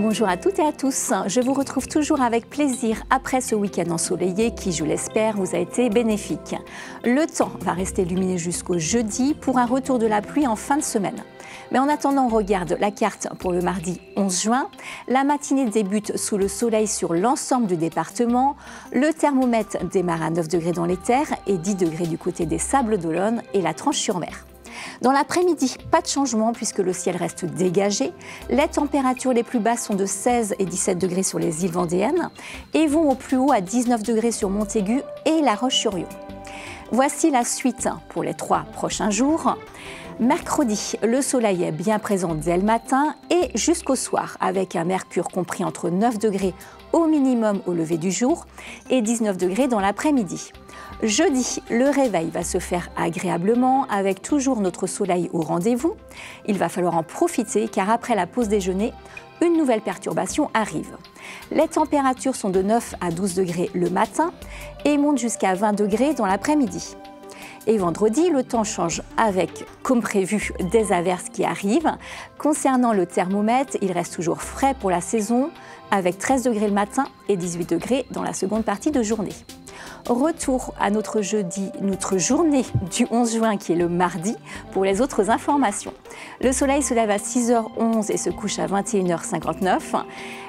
Bonjour à toutes et à tous. Je vous retrouve toujours avec plaisir après ce week-end ensoleillé qui, je l'espère, vous a été bénéfique. Le temps va rester lumineux jusqu'au jeudi pour un retour de la pluie en fin de semaine. Mais en attendant, on regarde la carte pour le mardi 11 juin. La matinée débute sous le soleil sur l'ensemble du département. Le thermomètre démarre à 9 degrés dans les terres et 10 degrés du côté des Sables d'Olonne et la Tranche-sur-Mer. Dans l'après-midi, pas de changement puisque le ciel reste dégagé. Les températures les plus basses sont de 16 et 17 degrés sur les îles vendéennes et vont au plus haut à 19 degrés sur Montaigu et La Roche-sur-Yon. Voici la suite pour les trois prochains jours. Mercredi, le soleil est bien présent dès le matin et jusqu'au soir, avec un mercure compris entre 9 degrés au minimum au lever du jour et 19 degrés dans l'après-midi. Jeudi, le réveil va se faire agréablement avec toujours notre soleil au rendez-vous. Il va falloir en profiter car après la pause déjeuner, une nouvelle perturbation arrive. Les températures sont de 9 à 12 degrés le matin et montent jusqu'à 20 degrés dans l'après-midi. Et vendredi, le temps change avec, comme prévu, des averses qui arrivent. Concernant le thermomètre, il reste toujours frais pour la saison, avec 13 degrés le matin et 18 degrés dans la seconde partie de journée. Retour à notre jeudi, notre journée du 11 juin qui est le mardi pour les autres informations. Le soleil se lève à 6h11 et se couche à 21h59.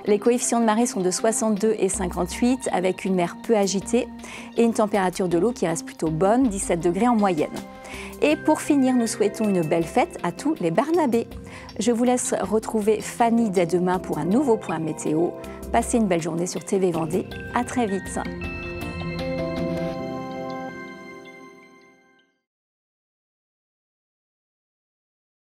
Les coefficients de marée sont de 62 et 58 avec une mer peu agitée et une température de l'eau qui reste plutôt bonne, 17 degrés en moyenne. Et pour finir, nous souhaitons une belle fête à tous les Barnabés. Je vous laisse retrouver Fanny dès demain pour un nouveau point météo. Passez une belle journée sur TV Vendée. À très vite.